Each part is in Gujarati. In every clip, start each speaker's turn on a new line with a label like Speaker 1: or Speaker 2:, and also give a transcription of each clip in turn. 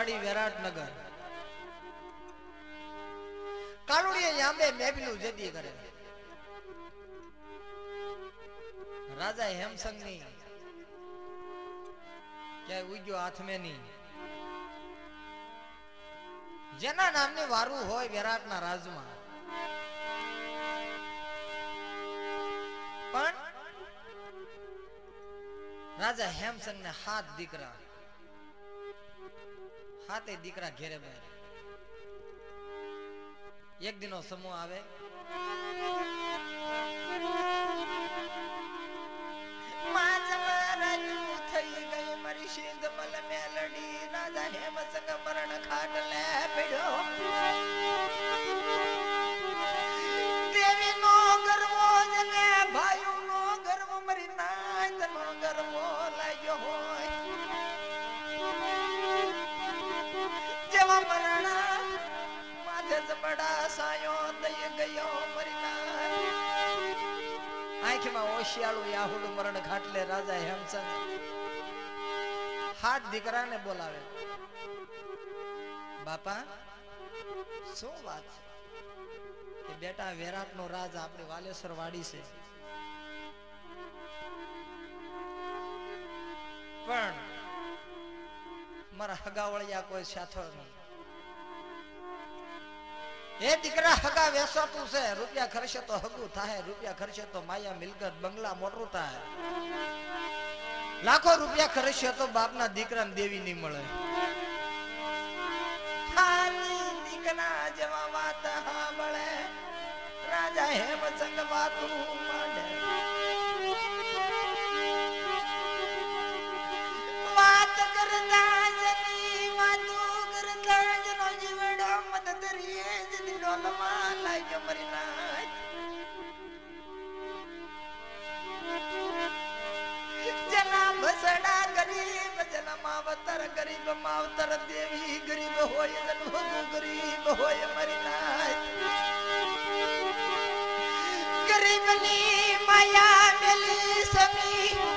Speaker 1: વાડી વિરાટનગર કાળુડીએ યાંબે મેબલું જદી કરે રાજા હેમસંગની ક્યાંય ઉગ્યો હાથમે ની જેના નામની વારું હોય વિરાટના રાજમાં. પણ રાજા હેમસંગ ને હાથ દીકરા હાથે દીકરા ઘેરે બહાર એક દિનો સમૂહ આવે. આંખમાં ઓશિયાળું મરણ ખાટલે રાજા હેમચંદ હાથ દીકરાને બોલાવે. બાપા, શું વાત છે? કે બેટા વેરાટ નો રાજ આપણે વાલેશ્વર વાડી છે. પણ મારા હગાવળિયા કોઈ સાથળ નહીં એ દીકરા, હગા વેસાતું છે. રૂપિયા ખર્ચે તો હગું થાય, રૂપિયા ખર્ચે તો માયા મિલકત, બંગલા મોટું થાય. લાખો રૂપિયા ખર્ચે તો બાપના દીકરાને દેવી નહીં મળે. ખાલી દીકરા જેવા વાત સાંભળે રાજા હેમચંદ વાત માવતર ગરીબ, માવતર દેવી ગરીબ હોય જન ભગુ ગરીબ હોય મરી નાખ ગરીબની માયા મેલી સમી.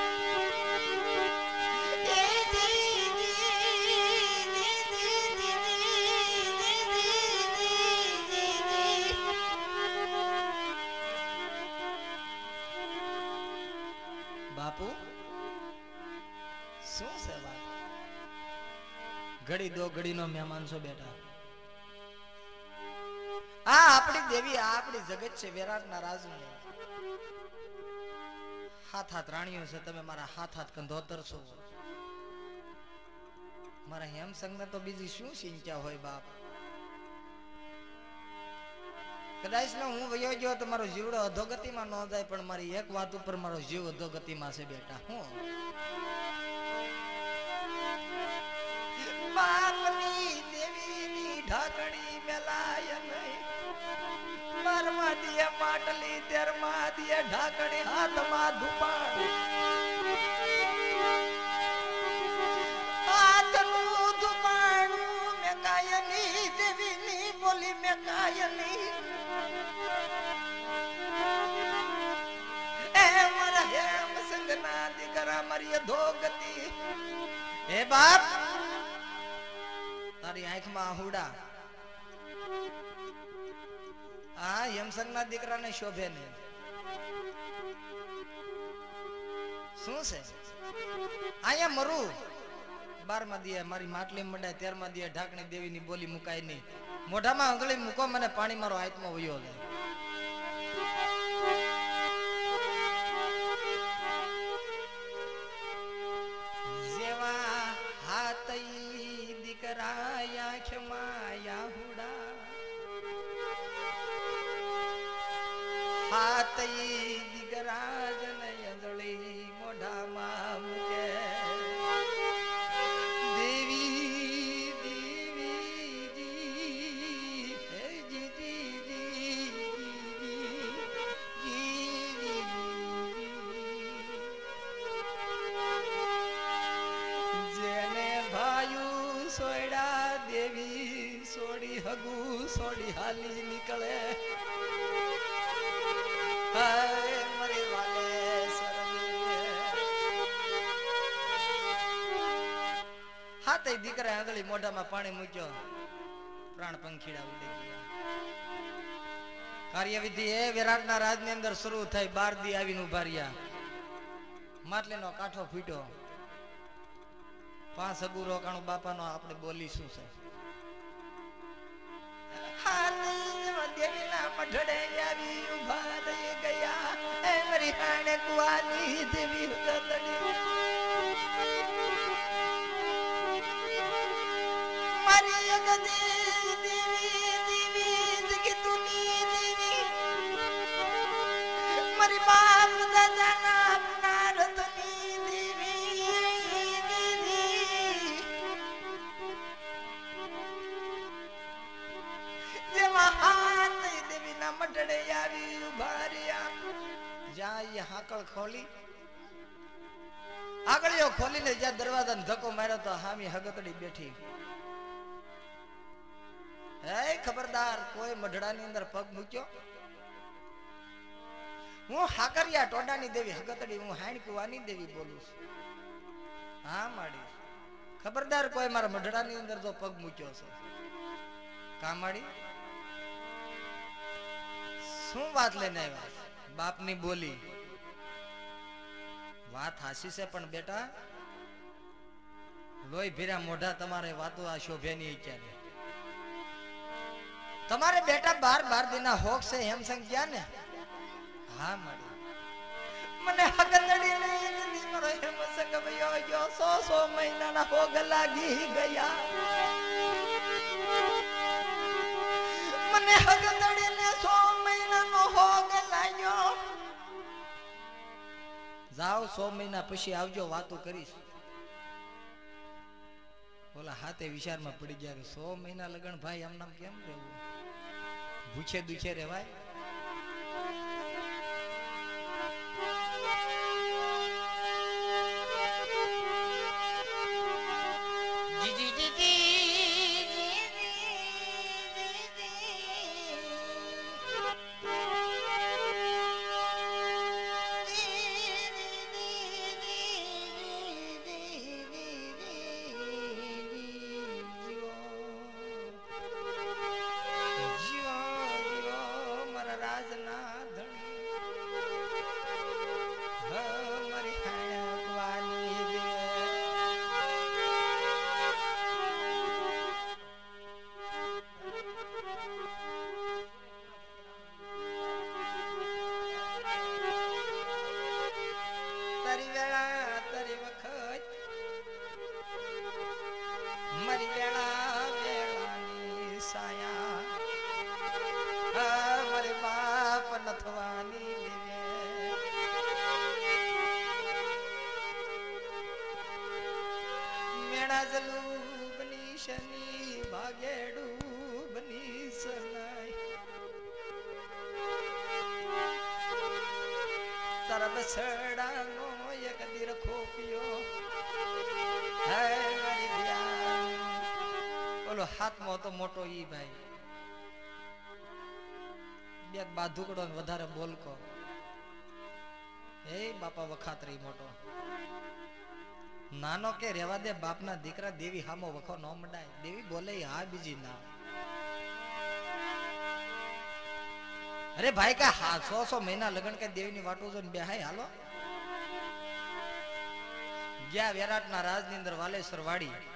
Speaker 1: ઘડી દો ઘડી નો મહેમાન છો બેટા. આ આપણી દેવી, આ આપણી જગત છે વિરાટના રાજની હાથ હાથ રાણીઓ છે, તમે મારા હાથ હાથ કંધોતર છો મારા હેમસંગ ને તો બીજી શું ચિંતા હોય બાપ? કદાચ ને હું વયો ગયો તો મારો જીવડો અધોગતિમાં ન જાય, પણ મારી એક વાત ઉપર મારો જીવ અધોગતિમાં છે બેટા, હું? પાપની દેવીની ઢાકણી મેલાય નહીં. મારવા દિયે માટલી તેરમાં દિયે ઢાકણી હાથમાં ધુપાણ હાથનું ધુપાણું મેં કાયની દેવીની બોલી મેં કાયની એ મારા હેમ સંગના દીકરા મારી ધોગતી. હે બાપ આંખમાં આહુડા. આ યમસંગના દીકરાને શોભે નહીં. શું છે? અહીંયા મરું. બારમા દીએ મારી માટલી મંડાય ત્યારમાં દીએ ઢાકણી દેવીની બોલી મુકાય નહીં. મોઢામાં આંગળી મૂકો, મને પાણી મારો હાથમાં વયો જાય પાણી મૂક્યો પ્રાણ પંખીડા ઉડી ગયા કાર્યવિધિ એ વિરાટના રાજની અંદર શરૂ થઈ બાર દી આવીને ઊભા રહ્યા. માટલીનો કાંઠો ફૂટ્યો. પાંચ અગુ રોકાણું બાપાનો આપણે બોલી શું છે? દેવીના મઢડે આવી ઊભા રહી ગયા. એમ રિહાણે કુવાની દેવી હાકળ ખોલી આગળીઓ ખોલીને જ્યાં દરવાજાને ધક્કો માર્યો તો હામી હગતડી બેઠી હે, ખબરદાર, કોઈ મઢડાની અંદર પગ મૂક્યો? હું હાકરિયા ટોડાની દેવી, હગતડી, હું હાણ કુવાની દેવી બોલું છું. હા, માડી. ખબરદાર, કોઈ મારા મઢડાની અંદર જો પગ મૂક્યો છે. કામાડી શું વાત લઈને આવ્યા બાપની બોલી. વાત હાસી છે પણ બેટા, લોહી ભીરા મોઢા તમારે વાતો આ શોભે ની ક્યારે તમારે બેટા બાર બાર દિના હોક છે એમ સંખ્યા ને? હા મળી મને હગંદડી લઈને મારો એમ સંગ વયો ગયો સો સો મહિનાના હોગ લાગી ગયા. મને હગંદડી ને સો મહિનાનો હોગ લાગ્યો. જાઓ, સો મહિના પછી આવજો, વાતો કરીશ. ઓલા હાથે વિચારમાં પડી ગયા સો મહિના લગન ભાઈ આમ કેમ રહેવું? ભૂખે દુખે રેવાય હતો મોટો ઈ ભાઈ. બે બાધુકડો વધારે બોલકો. હે બાપા વખાતરી મોટો. નાનો કે રેવા દે બાપના દીકરા દેવી હામો વખો ન મંડાય. દેવી બોલે હા બીજી ના. અરે ભાઈ કા હા, સો સો મહિના લગન કે દેવીની વાટો જો બે હાય હાલો. ગયા વિરાટના રાજની અંદર વાલેશ્વર વાડી.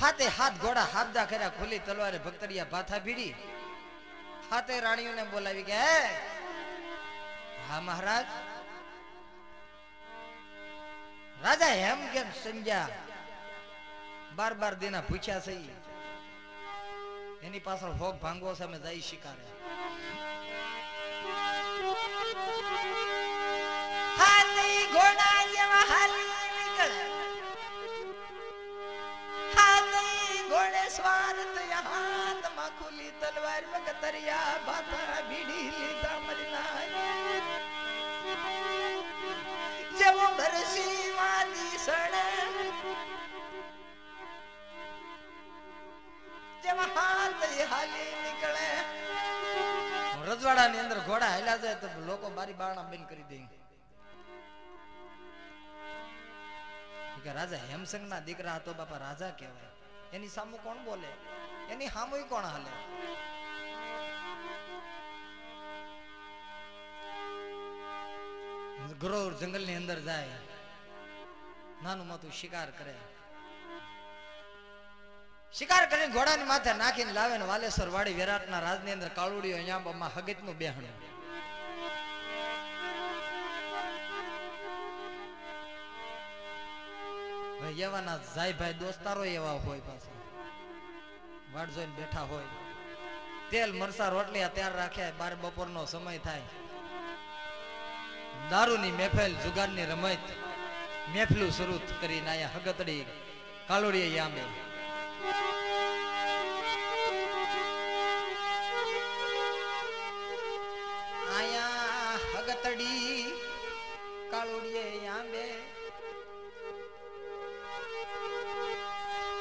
Speaker 1: હાથે હાથ ઘોડા હાથદા કર્યા ખુલી તલવારે ભક્તરિયા ભાથા ભીડી. હાથે રાણીઓને બોલાવી કે, હે મહારાજ, રાજા એમ કેમ સમજ્યા બાર બાર દિના પૂછ્યા છે એની પાછળ ભોગ ભાંગવો છે, અમે જઈ શિકારે ઘોડા મગતરિયા ભાતા ભીડી લીધા મરીના જેવો બરસી વાલી સણે જેવા હાથ હાલી નીકળે. રજવાડા ની અંદર ઘોડા હેલા જાય તો લોકો બારી બારણા બંધ કરી દે. કે રાજા હેમસંગ ના દીકરા હતો બાપા રાજા કહેવાય. એની સામે કોણ બોલે? એની સામુ કોણ હાલે? ગ્રોર જંગલની અંદર જાય. નાનું મોટું શિકાર કરે. શિકાર કરીને ઘોડાની માથે નાખીને લાવે ને વાલેશ્વર વાડી વિરાટના રાજની અંદર કાળુડીઓ અહીંયા હગતનું બેહણું એવાના જાય ભાઈ દોસ્તારો એવા હોય પાછા. વાટ જોઈને બેઠા હોય. તેલ મરસા રોટલી તૈયાર રાખ્યા, બાર બપોરનો સમય થાય. દારૂની મહેફિલ, જુગારની રમત, મહેફિલું શરૂ કરીને અહીંયા હગતડી કાલોડીએ યામે.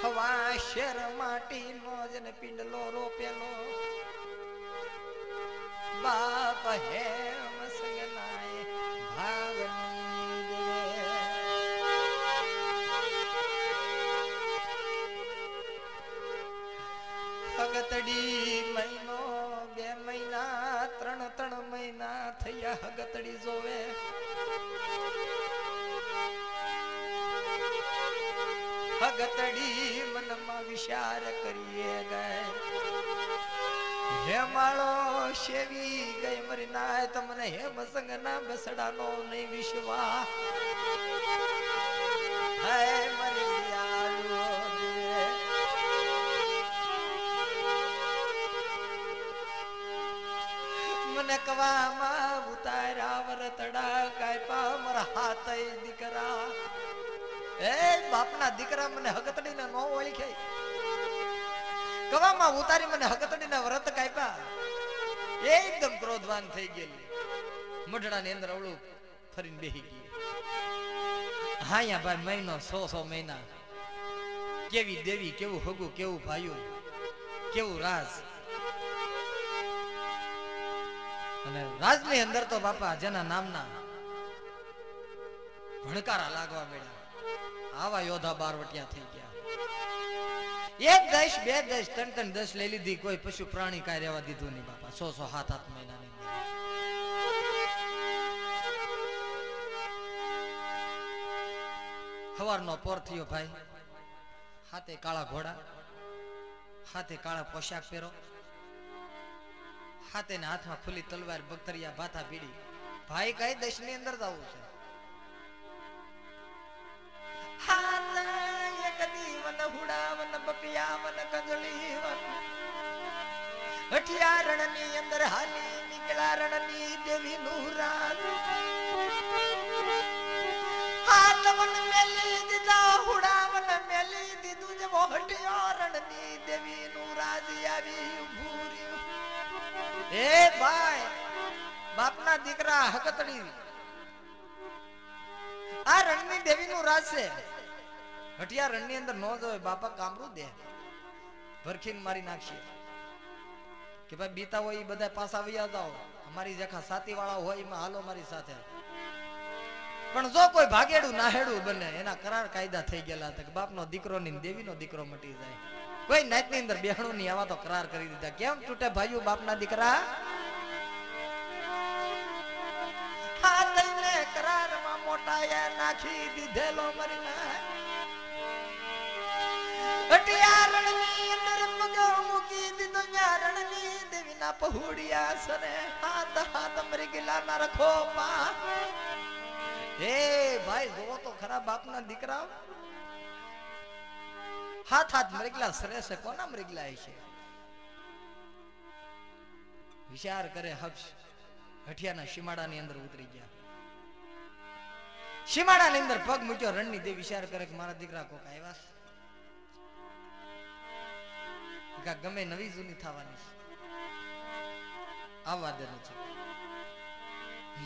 Speaker 1: હવા શેર માટી નો જને પિંડલો રોપેલો. બાપ હેમ હગતડી જોવે. હગતડી મનમાં વિચાર કરીએ ગઈ હે માળો શેવી ગઈ મરી નાય, તમને હે મસંગ સંગ ના બસડાનો નહીં વિશ્વા હે મરી મને કવામાં વરતડા કાપ્યા મારા હાથ દીકરા. એ બાપના દીકરા મને હગતડીને ન ઓળખે. કવામાં ઉતારી મને હગતડીના વ્રત કાપ્યા. એકદમ ક્રોધવાન થઈ ગયેલી. મઢડાની અંદર અવળું ફરીને બેહી ગઈ. હાયા ભાઈ, મહિનો, સો સો મહિના. કેવી દેવી, કેવું હગું, કેવું ભાયું કેવું રાજ. અને રાજની અંદર તો બાપા જેના નામના ભણકારા લાગવા મળ્યા આવા યોધા બારવટિયા થઈ ગયા. એક દેશ, બે દેશ, ત્રણ ત્રણ દશ લઈ લીધી. કોઈ પશુ પ્રાણી કાંઈ રહેવા દીધું નહીં બાપા. સો સો હાથ હાથ મહિના સવારનો પોર થયો ભાઈ. હાથે કાળા ઘોડા, હાથે કાળા પોશાક પહેરો. હાથે ને હાથમાં ખુલી તલવાર બગતરિયા ભાથા પીડી ભાઈ કઈ દેશની અંદર જવું છે મેલી દીધા જવો હઠિયારણ રણની દેવી નું રાજ આવી. એ ભાઈ, બાપના દીકરા હકતડી આ રણની દેવીનું રાજ છે. હઠિયા રણની અંદર નો જોવે, બાપા કામરું દે. ભરખીને મારી નાખશે. કે ભાઈ બીતા હોય એ બધા પાછા વૈયા જાઓ. અમારી જેખા સાતી વાળા હોય એમાં હાલો મારી સાથે. પણ જો કોઈ ભાગેડું, નાહેડું બને, એના કરાર કાયદા થઈ ગયેલા હતા કે બાપનો દીકરો ની દેવીનો દીકરો મટી જાય. કોઈ નાતની અંદર બેહણું નહીં આવા તો કરાર કરી દીધા. કેમ તૂટે ભાઈઓ બાપના દીકરા? સરે. હાથ હાથ મરી ગયેલા ના રખો પા એ ભાઈ, જોવો તો ખરા બાપના દીકરા હાથ હાથ મરીગલા સરે છે, કોના મરીગલા છે વિચાર કરે હક્ષ હઠિયાના ની અંદર ઉતરી ગયા. શિમાડાની અંદર પગ મૂક્યો, રણની દેવી વિચાર કરે કે મારા દીકરા કોક આવ્યા ગમે નવી જૂની થવાની આવવા દે નથી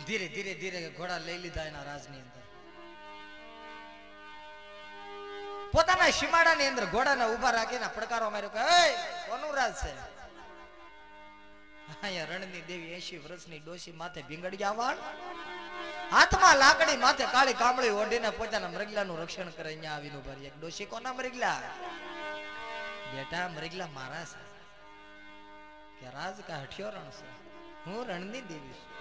Speaker 1: ધીરે ધીરે ધીરે ઘોડા લઈ લીધા એના રાજની અંદર. પોતાના સીમાડાની અંદર ઘોડાને ઊભા રાખીને પડકારો માર્યો કે "એય, કોનું છે? અહીંયા રણની દેવી એસી વર્ષની ડોસી માથે ભીંગડિયા વાળ. હાથમાં લાકડી માથે કાળી કામળી ઓઢીને પોતાના મરગલાનું રક્ષણ કરે અહીંયા આવીને ઊભા. એક ડોશી કોના મરગલા બેટા મરગલા મારા છે. કે રાજ કા હઠિયો રણ છે. હું રણની દેવી છું.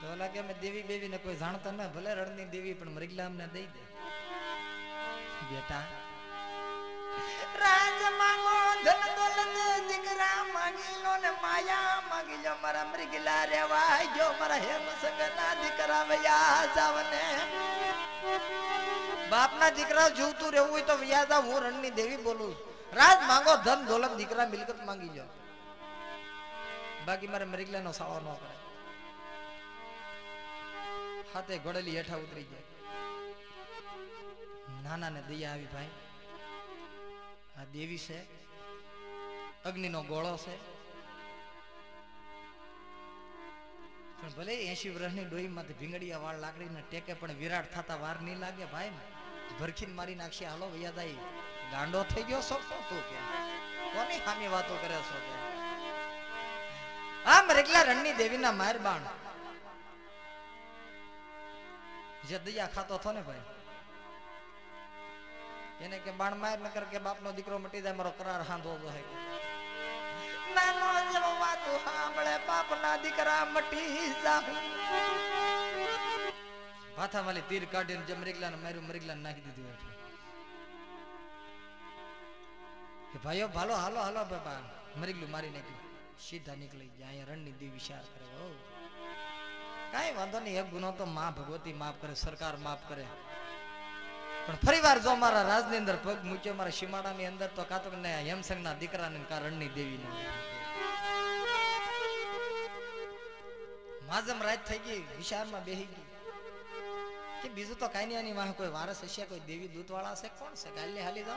Speaker 1: તો લાગે અમે દેવી બેવી ને કોઈ જાણતા ના ભલે રણની દેવી પણ મરગલા અમને દઈ દે. બેટા. રાજ માંગો, ધન દોલત, દીકરા માંગી લો ને માયા માંગી લો મારા મરગલા રેવા જો મારા હેમ સંગના દીકરા વયા જાવને. બાપના દીકરા જીવતું રહેવું હોય તો વયા જાવ, હું રણની દેવી બોલું. રાજ માંગો, ધન દોલત, દીકરા મિલકત માંગી લો. બાકી મારે મરગલાનો સાળો ન કરે હાથે ઘોડેલી હેઠા ઉતરી ગયા. નાના ને દયા આવી ભાઈ. આ દેવી છે. અગ્નિનો ગોળો છે. પણ ભલે એસી વર્ષની ડોહીમાંથી ભીંગડિયા વાળ લાકડીને ટેકે, પણ વિરાટ થતા વાર નહીં લાગે ભાઈ. ભરખીને મારી નાખશે હાલો વૈયાદાઈ ગાંડો થઈ ગયો છો? તું કે? કોની સામી વાતો કરે છો આમ રેગલા રણની દેવીના મારબાણ જે દયા ખાતો હતો ને ભાઈ? એને કે બાણ માર નકર કે બાપનો દીકરો મટી જાય, મારો કરાર હાંધો તો હે નાનો જેવો વાતો સાંભળે, બાપના દીકરા મટી જા માથા વાલી તીર કાઢીને જે મરીગલા માર્યું મરીગલા નાખી દીધું એટલે. કે ભાઈઓ, ભાલો, હાલો હાલો બાપા મરીગલું મારી નાખ્યું. સીધા નીકળી ગયા. અહીંયા રણની દેવી વિચાર કરે ઓ કાંઈ વાંધો નહીં, એક ગુનો તો માં ભગવતી માફ કરે, સરકાર માફ કરે. પણ ફરી વાર જો મારા રાજની અંદર પગ મૂક્યો, મારા સીમાડાની અંદર, તો કાતો ને હેમસંગના દીકરાને કા રણની દેવીને. માજમ રાત થઈ ગઈ, વિશાળમાં બેહી ગઈ. કે બીજું તો કાંઈ નહીં, આની વાહ કોઈ વારસ હશે, કોઈ દેવી દૂત વાળા છે કોણ છે કાલે હાલી જાઓ.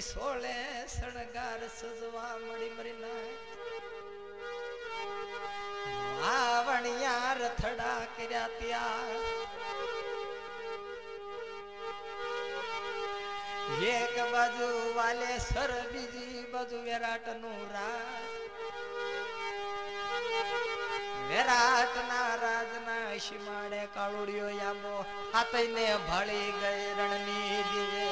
Speaker 1: દેવી સોળે શણગાર સજવા મળી મરી વાવણિયા રથડા કર્યા ત્યાં એક બાજુ વાલે સર, બીજી બાજુ વિરાટનું રાજ. વિરાટ ના રાજ ના શિમાડે કાળુડિયો યાબો હાથઈને ભળી ગઈ રણની દીવે.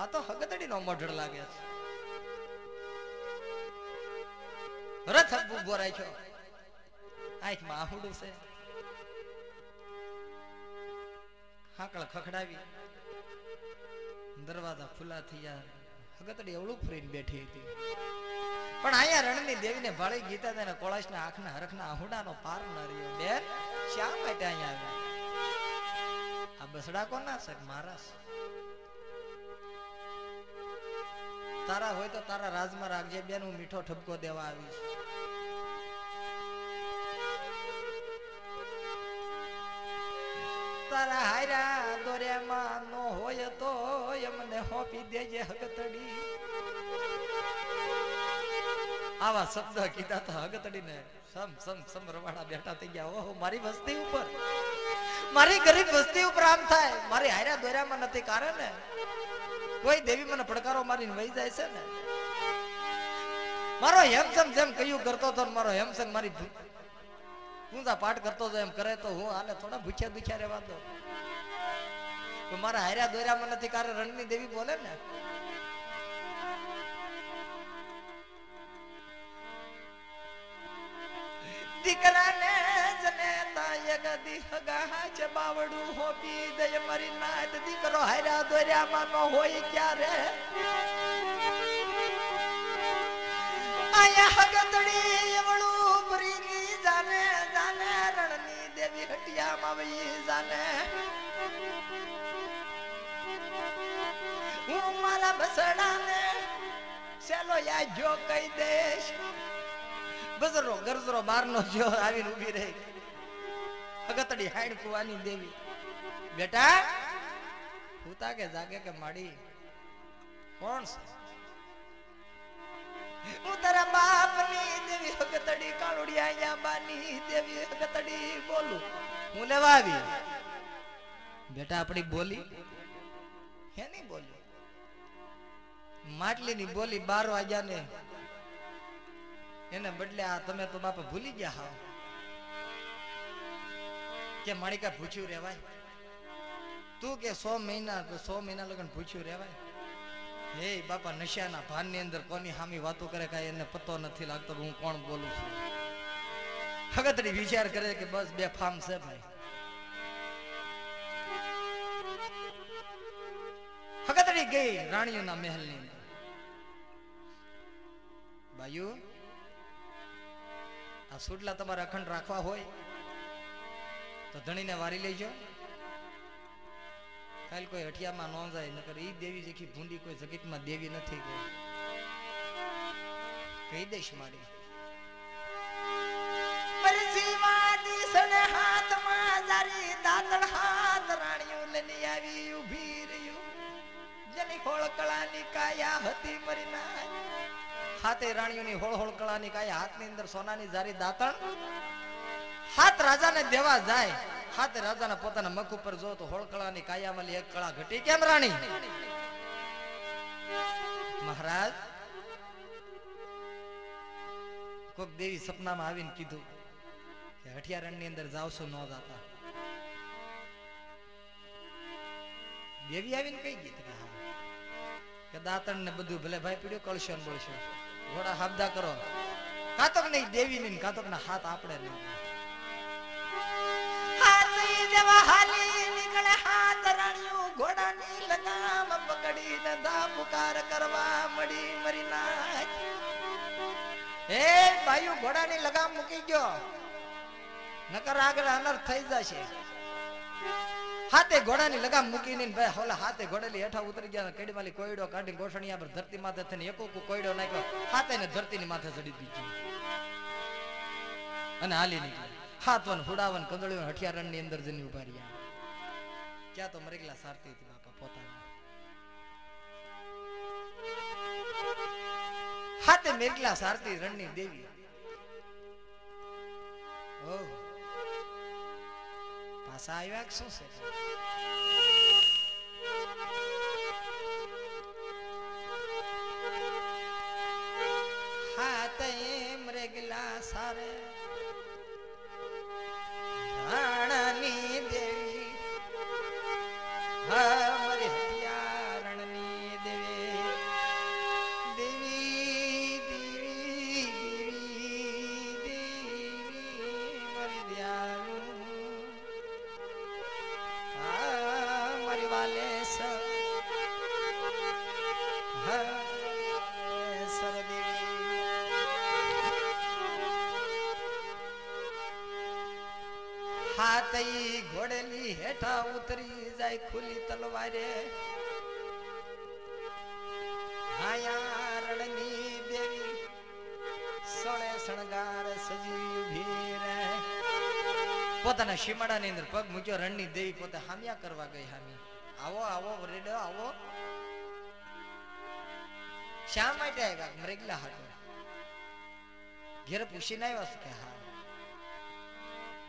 Speaker 1: આ તો હગદડી નો મોઢળ લાગે છે. રથ ઊભો રાખ્યો. આંખમાં આહુડું છે. હાકળ ખખડાવી. દરવાજા ખુલ્લા થયા. હગતડી અવળું ફરીને બેઠી હતી. પણ અહીંયા રણની દેવીને ભાળી ગીતા તેને કોળાશના આંખના હરખના આહુડાનો પાર ન રહ્યો. બેન, શા માટે અહીંયા આવ્યા? આ બસડા કોના છે? મારા છે. તારા હોય તો તારા રાજમાં રાખજે, બેન, હું મીઠો ઠપકો દેવા આવીશ. તારા હાયરા દોરેમાં નો હોય તો એમને હોપી દેજે હગતડી. આવા શબ્દ કીધા તો હગતડીને સમ સમ સમ રવાડા બેઠા થઈ ગયા. ઓહો, મારી વસ્તી ઉપર. મારી ગરીબ વસ્તી ઉપર આમ થાય. મારી હાયરા દોર્યામાં નથી. કારણ ને? કોઈ દેવી મને પડકારો મારીને વહી જાય છે ને? મારો હેમસંગ જેમ કયું કરતો હતો મારો હેમસંગ મારી પૂજા પાઠ કરતો હતો, એમ કરે તો હું આને થોડા ભૂખ્યા દુખ્યા રહેવા દો મારા હાર્યા દોર્યામાં નથી કારણ રણની દેવી બોલે ને? દીકરાને જનેતા એક દી હગા છે, બાવડું હોપી દે મારી નાત. દીકરો હાર્યા દોર્યામાં નો હોય ક્યારે? આયા હગતડી એવળું ભરીની જાને જાને જાને. હું મારા બસડાને સેલો યા જો કહી દેશ બસરો ગરજરો બારનો જો આવીને ઊભી રહી. હગતડી હાડ કુવાની દેવી. બેટા હુતા કે જાગે કે માડી, કોણ છે? હું તારા બાપની દેવી અગતડી કાળુડી અહીંયા બાની દેવી અગતડી બોલું. હું લેવા બેટા, આપણી બોલી હેની બોલી? માટલીની બોલી બાર ને એને બદલે આ તમે તો બાપા ભૂલી ગયા હાવ. કે માણિકા કા ભૂખ્યું રહેવાય? તું કે સો મહિના સો મહિના લગન ભૂખ્યું રહેવાય? હે બાપા, નશાના ભાનની અંદર કોની હામી વાતો કરે કાંઈ એને પતો નથી લાગતો હું કોણ બોલું છું? હગતડી વિચાર કરે કે બસ બે ફામ છે ભાઈ. ખગતરી ગઈ રાણીઓના મહેલની અંદર. બાયુ, આ સુડલા તમારે અખંડ રાખવા હોય? તો ધણીને વારી લેજો. કાલ કોઈ હઠિયામાં નોંધાય નકર ઈ દેવી જેખી ભૂંડી કોઈ જગતમાં દેવી નથી કહી દઈશ મારી. દાતણ હાથ ના હાથે રાણીઓની હોળ હોળ કળાની કાયા, હાથની અંદર સોનાની જારી દાતણ. હાથ રાજાને દેવા જાય. હાથ રાજાના પોતાના મખ ઉપર જો તો હોળકળાની કાયામાં એક કળા ઘટી કેમ રાણી? મહારાજ, કોક દેવી સપનામાં આવીને કીધું કે હઠિયારણની અંદર જાવશો ન જાતા. દેવી આવીને કઈ ગીત કે દાતણ ને બધું ભલે ભાઈ પીડ્યો, કળશો ને બળશો. ઘોડા હાબદા કરો. કાતક નહીં દેવી નહીં કાતક ના હાથ આપણે નહીં હાથી હાલી નીકળે હાથ રાણિયું ઘોડાની લગામ પકડીને દા પુકાર કરવા મળી મરી હે ભાઈઓ ઘોડાની લગામ મૂકી ગયો. નકર આગળ અનર્થ થઈ જશે. હાથે ઘોડાની લગામ મૂકીને ને ભાઈ, હોલા હાથે ઘોડેલી હેઠા ઉતરી ગયા કેડીમાલી કોયડો કાઢી ગોઠણિયા પર ધરતી માથે થઈને એક એક કોયડો નાખ્યો. હાથે ને ધરતીની માથે ચડી દીધી. અને હાલી નીકળી હાથવન, હુડાવન કંદળીઓ હઠિયારણની અંદર જઈને ઊભા રહ્યા. ક્યાં તો મરેગલા સારતી હતી બાપા પોતાના. હાથે મેરગલા સારતી રણની દેવી. પાછા આવ્યા કે શું છે? હાથ ઈ ઘોડેલી હેઠા ઉતરી જાય ખુલી તલવારે. હાયા રણની દેવી સોળે શણગાર સજી ઊભી રે પોતાના સીમાડાની અંદર પગ મૂક્યો, રણની દેવી પોતે હામ્યા કરવા ગઈ હામી. આવો આવો રેડો આવો. શા માટે આવ્યા? મરેગલા હાટો. ઘેર પૂછીને આવ્યા કે હા?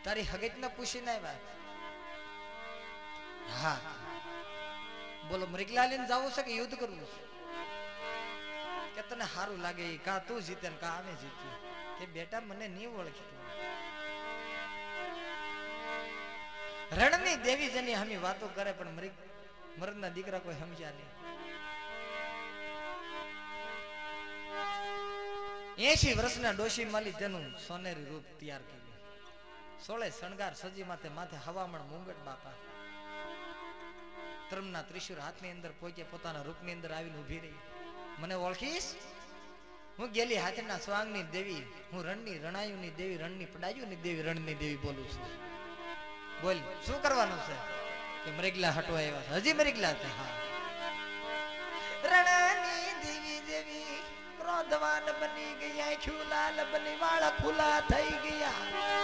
Speaker 1: તારી હગેત ને પૂછીને આવ્યા. હા. બોલો મૃગલા લઈને જવું છે કે યુદ્ધ કરવું છે? કે તને સારું લાગે કા તું જીતે ને કા અમે જીત્યું કે બેટા, મને નહીં ઓળખી રણની દેવી જેની હમી વાતો કરે, પણ મૃગ મરદના દીકરા કોઈ સમજ્યા નહીં. એસી વર્ષના ડોશી માલી તેનું સોનેરી રૂપ તૈયાર કર્યું. સોળે શણગાર સજી માથે માથે હવામણ મુંગટ બાપા. ત્રમના ત્રિશુર હાથની અંદર પહોંચે પોતાના રૂપની અંદર આવીને ઊભી રહી. મને ઓળખીશ? હું ગેલી હાથના સ્વાંગની દેવી, હું રણની રણાયુની દેવી, રણની પડાયુની દેવી, રણની દેવી બોલું છું. બોલ, શું કરવાનું છે? કે મરેગલા હટવા આવ્યા છે. હજી મરેગલા છે? હા. રણાની દેવી દેવી ક્રોધવાન બની ગયા આંખું લાલ બની વાળ ખુલ્લા થઈ ગયા.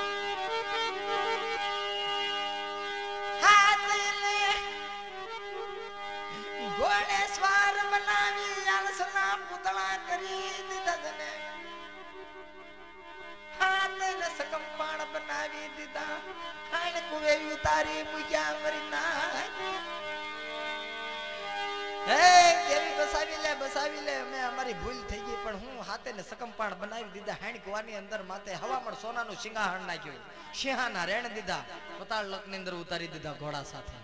Speaker 1: ઘોડે સ્વાર બનાવી આળસના પૂતળા કરી દીધા તને. રસ કંપાણ બનાવી દીધા. હાણ કુવે ઉતારી મૂક્યા મરી ના હે દેવી બસાવી લે બસાવી લે. અમે અમારી ભૂલ થઈ ગઈ, પણ હું હાથે ને સકંપાણ બનાવી દીધા. હેણ કુવાની અંદર માથે હવામણ સોનાનું સિંહાહણ નાખ્યું. સિંહાના રેણ દીધા. પતાળ લોકની અંદર ઉતારી દીધા ઘોડા સાથે.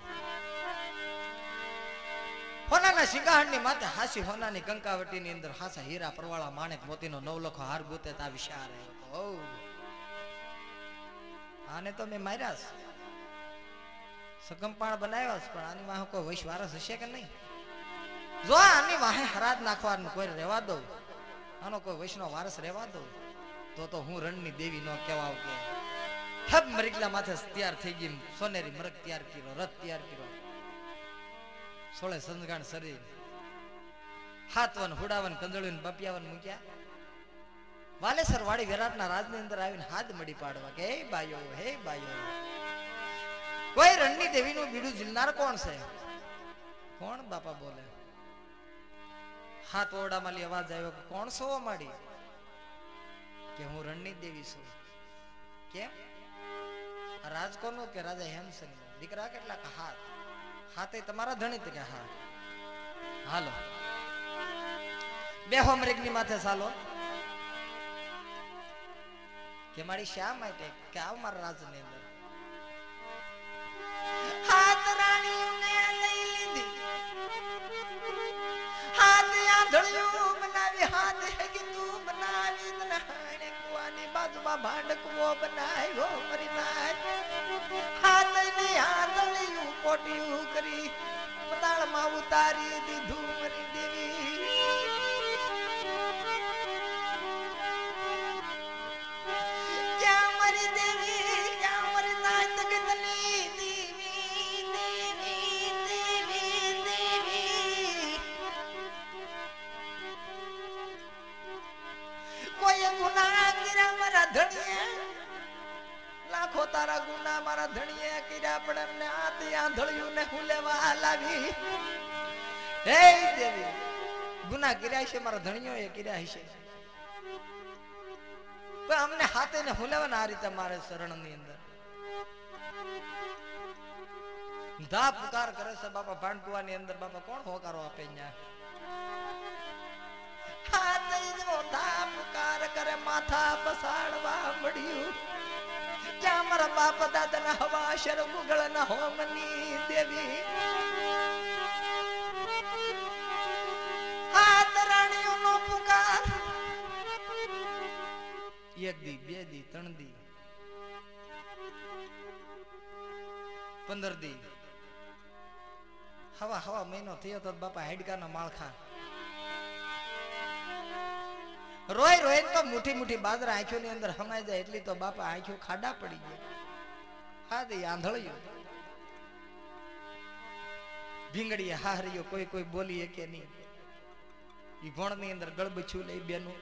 Speaker 1: હોનાના સિંગાહણની માથે હાસી, હોનાની કંકાવટીની અંદર હાસા હીરા પરવાળા માણેક મોતીનો નવલખો હાર ગોતે તા વિશાર આને તો મેં માર્યા સકંપાણ બનાવ્યા છે, પણ આની વાહે કોઈ વૈશ વારસ હશે કે નહીં? જો આની વાહે હરાજ નાખવાનું કોઈ રહેવા દો આનો કોઈ વૈષ્ણવ વારસ રહેવા દો તો તો હું રણની દેવી નો કહેવાવ કે. હબ મરીકલા માથે તૈયાર થઈ ગઈ, સોનેરી મરક તૈયાર કર્યો, રથ તૈયાર કર્યો. સોળે સંજગાણ શરીર. હાથવન, હુડાવન કંદળીન બપિયાવન મૂક્યા. વાલેસર વાડી વિરાટના રાજની અંદર આવીને હાથ મડી પાડવા કે, હે બાયો હે બાયો. કોઈ રણની દેવીનું બીડું ઝીલનાર કોણ છે? કોણ બાપા બોલે? હાથ ઓરડામાં અવાજ આવ્યો કોણ સોવા માડી કે, હું રણની દેવી છું. કેમ? રાજ કોનો કે, રાજા હેમસન દીકરા કેટલા કે હાથ તે તમારા ધણી કે, હા. હાલો. બેહો મરેગની માથે ચાલો. કે મારી શા માટે? કે આવ મારા રાજની અંદર. હાથ રાણીઓને લઈ લીધી. હાથ આંધળિયું બનાવી, હાથ હેગીતું બનાવી તને કુવાની બાજુમાં ભાંડકવો બનાવ્યો, મરી નાય હાથની આંધળિયું કોટિયું કરી પતાળમાં ઉતારી દીધું. હે દેવી, ગુના કર્યા છે, મારા ધણીઓ એ કર્યા છે. પણ અમને હાથે ને હુલાવવાના આ રીતે મારે શરણની અંદર. ધા પુકાર કરે છે, બાપા ભાંડકુવાની અંદર, બાપા કોણ હોકારો આપે કરે, માથા પસાડવા મળ્યું. ક્યાં મારા બાપ દાદા ના હવા શર મુગળ ના હોમની દેવી એક દી, બે દી, ત્રણ દી, પંદર દી. હવા હવા મહિનો થયો તો બાપા હાડકાના માળખા. રોય રોય તો મુઠી મુઠી બાજરા આંખોની અંદર હમાઈ જાય એટલી તો બાપા આંખો ખાડા પડી ગયા. હા તે આંધળ્યું ભીંગડી હાહરીયો કોઈ કોઈ બોલી કે નહીં. ઈ ભણની અંદર ગળબછું લઈ બેનું.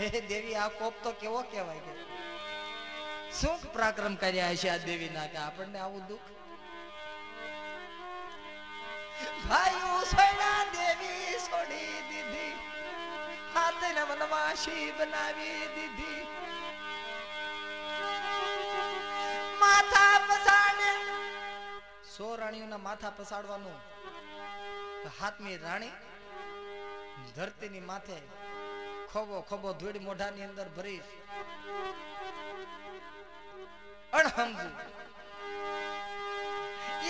Speaker 1: હે દેવી, આ કોપ તો કેવો કહેવાય કે. શું પરાક્રમ કર્યા હશે આ દેવી ના કે આપણને આવું દુઃખ? ભાઈ સોયડા દેવી, છોડી દીધી. હાથને વનવાસી બનાવી દીધી. માથા પસાડે. સો રાણીઓના માથા પસાડવાનું. હાથમી રાણી ધરતીની માથે ખોબો ખોબો ધૂળ મોઢાની અંદર ભરીશ અણહમજુ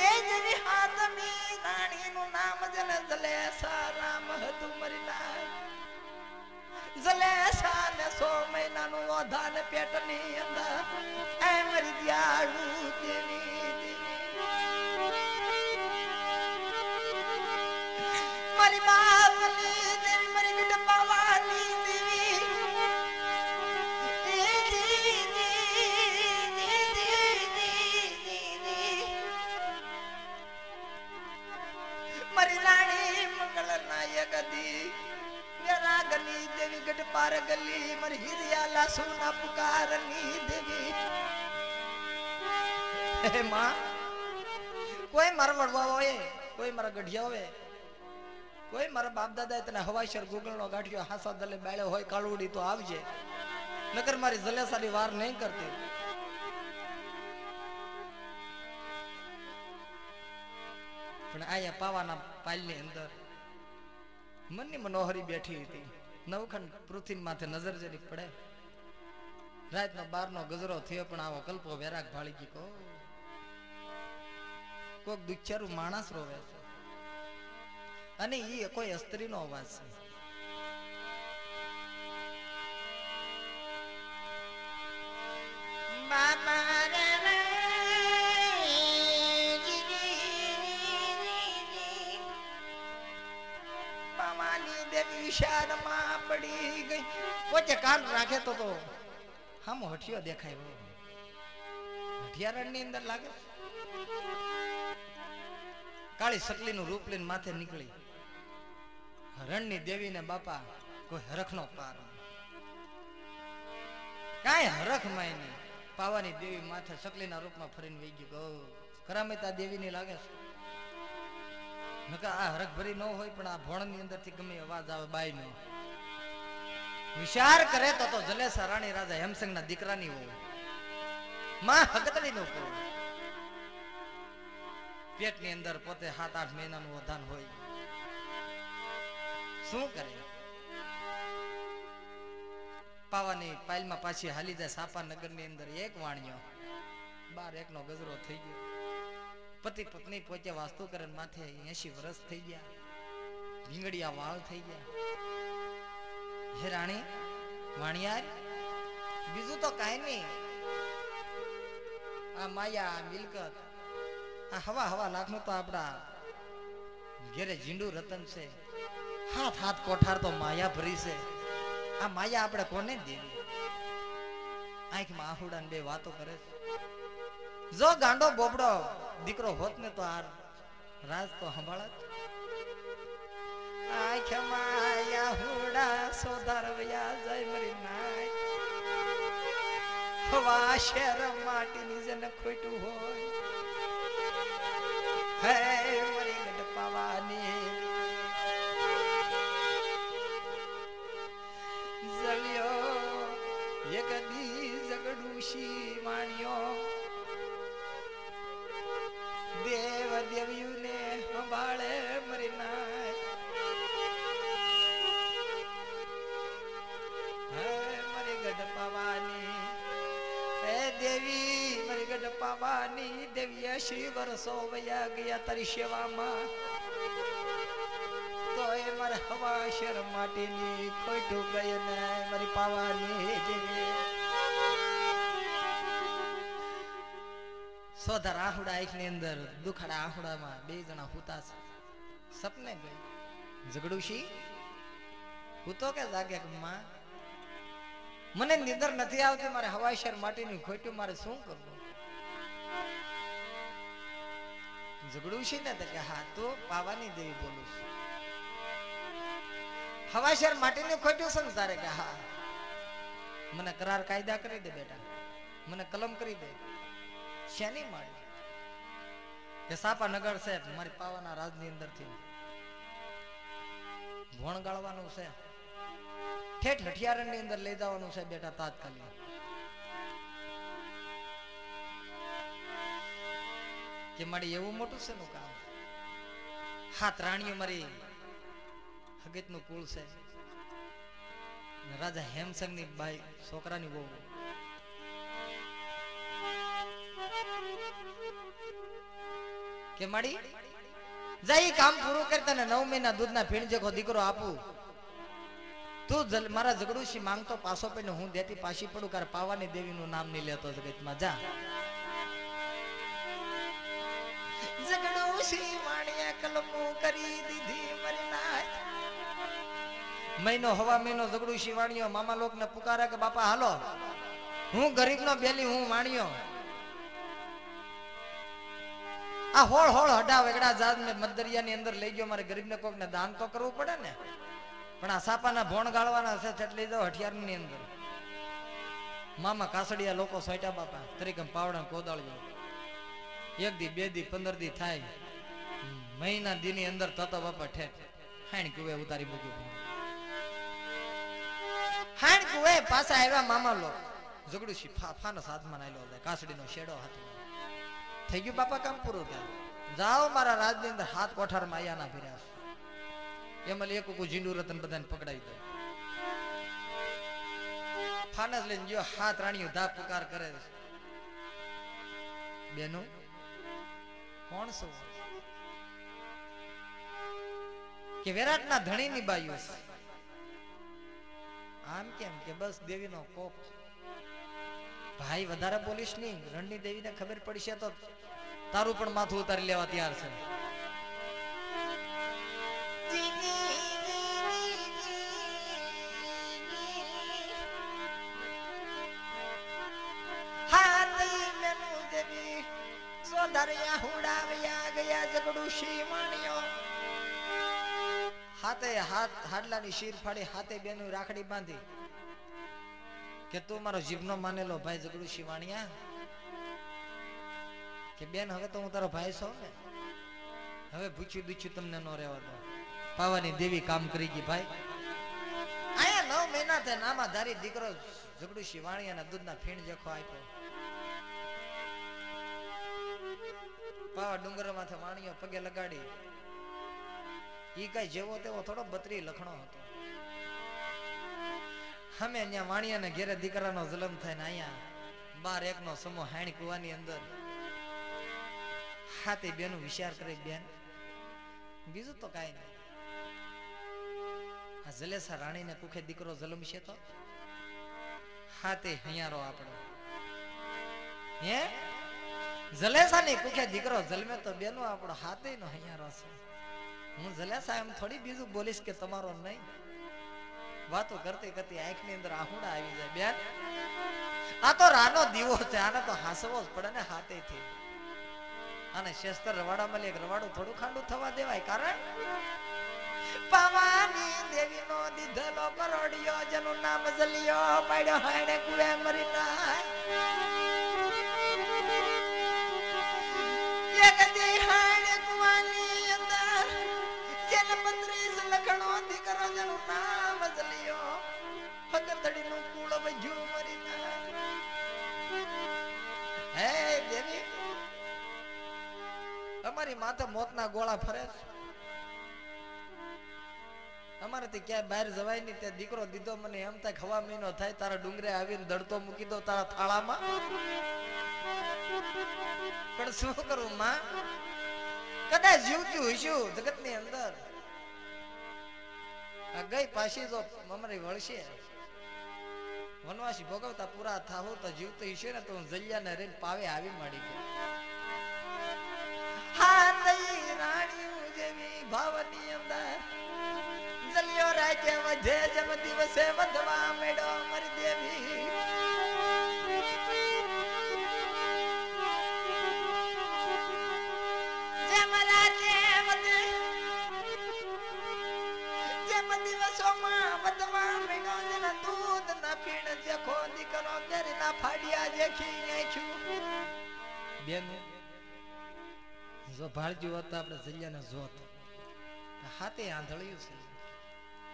Speaker 1: એ જેવી હાથમી રાણીનું નામ જને સા રામ હતું મરી નાય. જલેસા ને સો મહિનાનું ઓધાન પેટની અંદર. એ મરી ગયા દેવી પાર ગલી મારી હિરિયાલા સોના પુકારની દેવી. હે માં, કોઈ મારા વડવા હોય, કોઈ મારા ગઢિયા હોય, કોઈ મારા બાપ દાદા તને હવાઈશર ગુગળનો ગાંઠિયો હાસા દલે બાળ્યો હોય, કાળુડી તો આવજે. નકર મારી જલેસાની વાર નહીં કરતી. પણ આયા પાવાના પાલની અંદર મનની મનોહરી બેઠી હતી. નવખંડ પૃથ્વી માથે નજર જરી પડે. રાતનો બારનો ગજરો થયો પણ આવો કલ્પો વેરાગ ભાળી કો. કોક દુખ્યારું માણસ રોવે છે. અને ઈ કોઈ અસ્ત્રીનો અવાજ છે. બાબા રે દેવી વિશાળમાં પડી ગઈ. પોતે કાન રાખે તો તો હમ હઠિયો દેખાય હઠિયારણની અંદર લાગે કાળી સકલીનું રૂપ લઈને માથે નીકળી. હરણની દેવી ને બાપા, કોઈ હરખનો પાર કાંઈ હરખ માય નહીં. પાવાની દેવી માથે સકલીના રૂપમાં ફરીને વહી ગયું. કરામત આ દેવીની લાગે છે. નકા આ હરખ ભરી ન હોય પણ આ ભોણની અંદરથી ગમે અવાજ આવે, બાયનો. વિચાર કરે તો તો જલેસા રાણી રાજા હેમસંગના દીકરાની હોય. માં હકતડીનો કોઈ પેટની અંદર પોતે સાત, આઠ મહિનાનું વધાન હોય. શું કરે? પાવાની પાયલમાં પાછી હાલી જાય સાપા નગરની અંદર એક વાણિયો. બાર એકનો ગજરો થઈ ગયો. પતિ પત્ની પોતે વાસ્તુ કરે માથે એસી વર્ષ થઈ ગયા. ભીંગડિયા વાળ થઈ ગયા. હે રાણી, વાણિયાર, બીજું તો કાંઈ નહીં. આ માયા મિલકત, આ હવા હવા લાખનું તો આપણા ઘેરે ઝીંડું રતન છે. હાથ હાથ કોઠાર તો માયા ભરી છે. આ માયા આપણે કોને દેવી? આંખમાં આહુડા બે વાતો કરે છે. જો ગાંડો બોબડો દીકરો હોત ને તો આ રાજ તો સંભાળત. આંખમાં આહુડા સોધારવયા જય મરી નાય હવા શેર માટીની જેને ખોટું હોય હે મરી ગઢ પાવાની જલ્યો એક દી જગડુશી મરી ગઢ પાવાની દેવી એસી વર્ષો વયા ગયા તારી સેવામાં. તો એ હવા શેર માટીની ખોટું ગઈ ને મારી પાવાની દેવી. સોધર આહુડા આંખની અંદર, દુખાડા આહુડામાં બે જણા હુતા છે. સપને ગઈ. ઝઘડુશી હુતો કે જાગે માં? મને નિંદર નથી આવતી, મારે હવાઈશર માટીની ખોટું, મારે શું કરવું? ઝઘડું છે ને કે, હા, તો પાવાની દેવી બોલું છું. હવાશર માટીને ખોટ્યો છે ને તારે કે, હા, મને કરાર કાયદા કરી દે બેટા, મને કલમ કરી દે. શેની માળી? કે સાપા નગર છે, મારી પાવાના રાજની અંદરથી ભોણ ગાળવાનું છે. ઠેઠ હઠિયારણની અંદર લઈ જવાનું છે બેટા તાત્કાલિક. કે મારી એવું મોટું છે નું કામ? હાથ રાણીઓ મારી હગતનું કુળ છે. રાજા હેમસંગની બાઈ છોકરાની બહુ કે માડી જાય કામ પૂરું કરતા ને નવ મહિના દૂધના ફીણ જેખો દીકરો આપું. તું મારા ઝઘડુશી માંગતો પાસો પડીને હું દેતી પાછી પડું કાર પાવાની દેવીનું નામ નહીં લેતો જગતમાં. જા. ઝઘડુશી વાણિયા કલમો કરી દીધી મરી મહિનો હવા મહિનો ઝઘડું વાણિયો, મામા લોક ને પુકારે કે બાપા હાલો. હું ગરીબ નો બેલી, હું વાણિયો. આ હોળ હોળ હડા વેગડા જાત ને મદરિયા ની અંદર લઈ ગયો, મારે ગરીબ ને કોક ને દાન તો કરવું પડે ને. પણ આ સાપાના ભોણ ગાળવાના છે એટલે લઈ હઠિયારની અંદર. મામા કાસડિયા લોકો સોટા બાપા, તરીકે પાવડા કોદાળ્યો. એક દી, બે દી, પંદર દી થાય. મહિના દી ની અંદર તતો બાપા ઠેઠ. હાણ કુવે ઉતારી મૂક્યું. હાણ કુવે પાછા આવ્યા મામા લોક ઝઘડું શી, ફા, ફાનો હાથમાં નાયલો જાય કાસડીનો શેડો હતો થઈ ગયું બાપા કામ પૂરું થાય. જાઓ મારા રાજની અંદર હાથ કોઠારમાં આયા ના છે. એમાં એક ઉકુ જીંડુ રતન બધાને પકડાવી દે. ફાનસ લઈને ગયો, હાથ રાણીઓ ધા પુકાર કરે છે. બેનો કોણ છો કે વિરાટના ધણીની બાયું આમ કેમ કે બસ દેવીનો કોપ ભાઈ વધારે બોલીશ નહીં રણની દેવીને ખબર પડશે તો તારું પણ માથું ઉતારી લેવા તૈયાર છે. બેનું હવે તો હું તારો ભાઈ છું ને? હવે ભૂચ્યું દૂચ્યું તમને ન રહેવા દો. પાવાની દેવી કામ કરી ગઈ ભાઈ. આયા નવ મહિના થયા નામા ધારી દીકરો ઝઘડું શિવાણિયાના દૂધના ફીણ જેખો આપ્યો. પાવા ડુંગરમાંથી માણીઓ પગે લગાડી. ઈ કઈ જેવો તેવો થોડો બત્રી લખણો હતો. અમે અહીંયા વાણિયાને ઘેરે દીકરાનો જલમ થાય ને અહીંયા બાર એકનો સમો હાણી કુવાની અંદર. હાથે બેનું વિચાર કરી બેન, બીજું તો કાંઈ નહીં. આ જલેસા રાણીને કુખે દીકરો જલમ છે તો? હાથે હૈયારો આપણો. હે? જલેસાની કુખે દીકરો જલમે તો બેનો, આપણો હાથે નો અહીંયા રસ હું જલેસા એમ થોડી બીજું બોલીશ કે તમારો નહીં. વાતો કરતી કરતી આંખની અંદર આહુડા આવી જાય. બેન, આ તો રાનો દીવો છે, આને તો હાસવો જ પડે ને હાથેથી. અને શેસ્તર રવાડામાં એક રવાડું થોડું ખાંડું થવા દેવાય. કારણ? પવાની દેવી નો દીધેલો પરોડિયો જેનું નામ જલિયો પડ્યો હાડે કુવે મરી નાય. દીકરો જેનું નામ જલિયો હકતડીનું કુળ વજ્યું મરી હે દેવી અમારી માથે મોતના ગોળા ફરે છે. અમારાથી ક્યાંય બહાર જવાય નહીં તે દીકરો દીધો મને એમ થાય ખવા મહિનો થાય, તારા ડુંગરે આવીને દડતો મૂકી દો તારા થાળામાં. પણ શું કરું, માં? કદાચ જીવતું હશું જગતની અંદર. આ ગઈ પાછી જો મમરી વળશે. વનવાસી ભોગવતા પૂરા થાવ તો જીવતો ઈશ્વર ને તો હું જલિયાને રહીને પાવે આવી મળી ગયો. ભાવની અંદર. જલિયો રાજ્ય વધે દિવસે વધવા મેળો મરી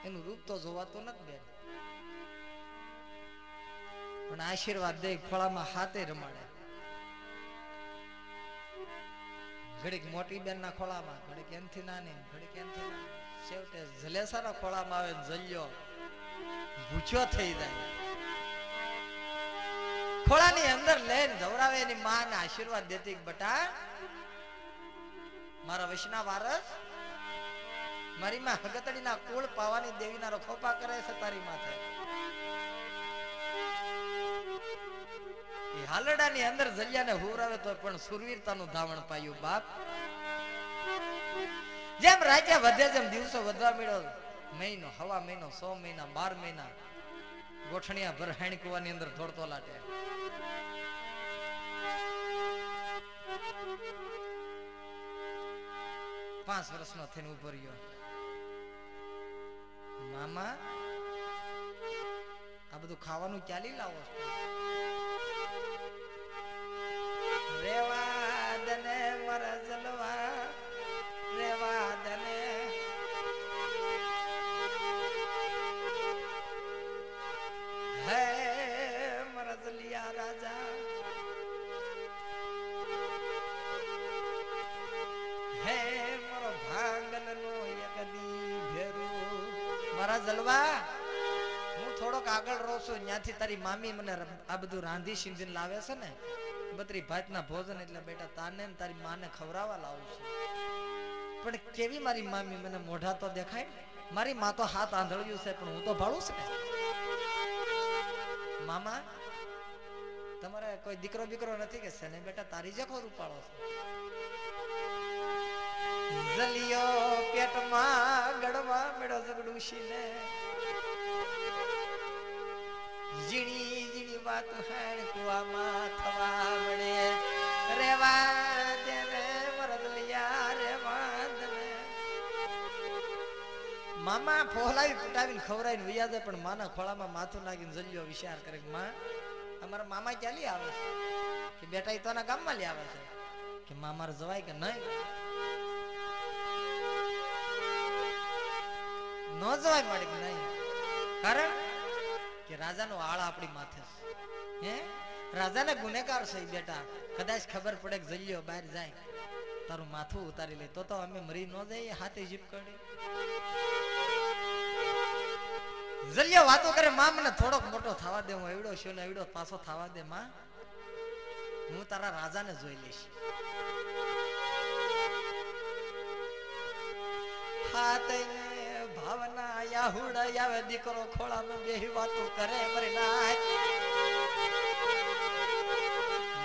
Speaker 1: એનું રૂપ તો જોવાતું નથી બેન. પણ આશીર્વાદ દે, ખોળામાં હાથે રમાડે. ઘડીક મોટી બેન ના ખોળામાં, ઘડીક એનથી નાની, ઘડીક એનથી નાની. છેવટે જલેસાના ખોળામાં આવે જલ્યો. ભૂખ્યો થઈ જાય. ખોળાની અંદર લઈને ધવરાવે એની માં આશીર્વાદ દેતી બટા, મારા વૈષ્ણવ વારસ, મારી માં હગતડીના કુળ પાવાની દેવીના રખોપા કરે છે તારી માથે. હાલડાની અંદર જલિયાને હુરાવે તો પણ સુરવીરતાનું ધાવણ પાયું બાપ. જેમ રાજ્ય વધે જેમ દિવસો વધવા મળ્યો મહિનો, હવા મહિનો, સો મહિના, બાર મહિના, ગોઠણિયા ભર કુવાની અંદર દોડતો લાટે પાંચ વર્ષનો થઈને ઊભો રહ્યો. મામા આ બધું ખાવાનું ચાલી લાવો રેવા દને મારા મારા જલવા. હું થોડોક આગળ રહું છું. ત્યાંથી તારી મામી મને આ બધું રાંધી સિંધીને લાવે છે ને. બત્રી ભાતના ભોજન એટલે બેટા તાને તારી માને ખવરાવા લાવું છું. પણ કેવી મારી મામી મને મોઢા તો દેખાય? મારી મા તો હાથ આંધળ્યું છે, પણ હું તો ભાળું છું ને. મામા, તમારે કોઈ દીકરો બીકરો નથી કે છે ને બેટા તારી જખો રૂપાળો છે. જલિયો પેટમાં ગડવા મેળો જગડુશીને ઝીણી ઝીણી વાત હેણ કુવામાં થવા મળે. રેવા દે ને વરદલિયા રેવા દે ને મામા ફોલાવી પટાવીને ખવરાવીને વૈયા પણ માના ખોળામાં માથું નાખીને જલ્યો વિચાર કરે કે માં, અમારા મામા ક્યાં લઈ આવે છે? કે બેટા એ તોના ગામમાં લઈ આવે છે. કે માં જવાય કે નહીં? ન જવાય મળે નહીં. કારણ કે રાજાનો આળ આપણી માથે છે. હે? રાજાને ગુનેગાર છે બેટા. કદાચ ખબર પડે કે જલ્યો, બહાર જાય. તારું માથું ઉતારી લે. તો તો અમે મરી ન જઈએ, હાથે જીપ કરી જલ્યો, વાતો કરે માં મને થોડોક મોટો થવા દે, હું એવડો છું ને એવડો પાછો થવા દે, માં. હું તારા રાજાને જોઈ લઈશ. હાથને ભાવના યાહુડા આવે, દીકરો ખોળામાં બેહી વાતો કરે, મરી નાચ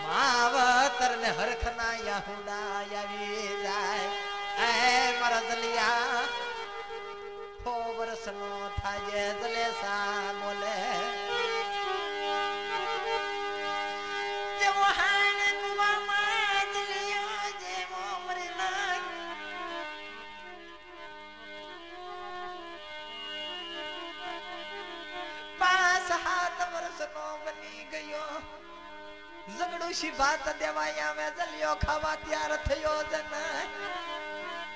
Speaker 1: માવતર ને હરખના યાહુડા આવી જાય. એ મારા દલિયા ઝઘડું ભાત દેવાયા મે જલિયો ખાવા તૈયાર થયો જન.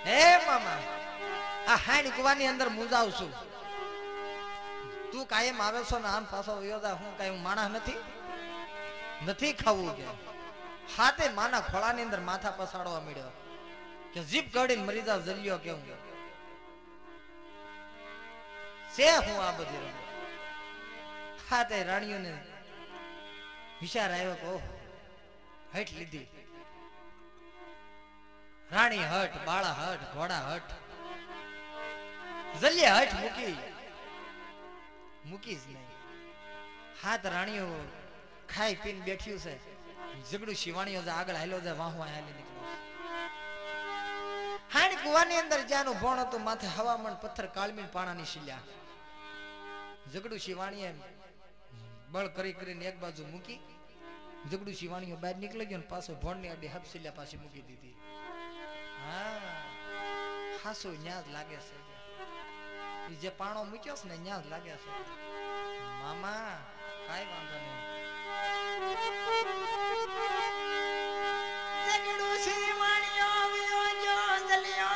Speaker 1: હે મામા, આ હાણ કુવાની અંદર મુંજાવ છું. તું કાયમ આવે છો ને આમ પાછો જા, હું કાંઈ માણસ નથી? નથી ખાવું કે? હાથે માના ખોળાની અંદર માથા પસાડવા મળ્યો કે જીપ કાઢીને મરી જાવ, જલિયો કેવું છે હું આ બધી રમત. હાથે રાણીઓને વિચાર આવ્યો કે, ઓહ હટ લીધી. રાણી હટ, બાળા હટ, ઘોડા હટ. જલ્યા હટ મૂકી. મૂકી જ નહીં. હાથ રાણીઓ ખાઈ પીને બેઠ્યું છે. ઝઘડું શિવાણીઓ આગળ હાલ્યો છે, વાહ વાહ હાલી નીકળ્યો હાણી કુવાની અંદર જ્યાંનું ભણ હતું, માથે હવામણ પથ્થર કાળમીન પાણાની શિલ્યા ઝઘડું શિવાણીએ બળ કરી કરીને એક બાજુ મૂકી. ઝઘડું શિવાણીઓ બહાર નીકળી ગયો ને પાછો ભોણની આડે હપસીલ્યા પાસે મૂકી દીધી. હા. હાસો ન્યાજ લાગે છે. એ જે પાણો મૂક્યો છે ને ન્યાજ લાગે છે. મામા, કાઈ વાંધો નહીં. ઝઘડું શિવાણીઓ જલ્યો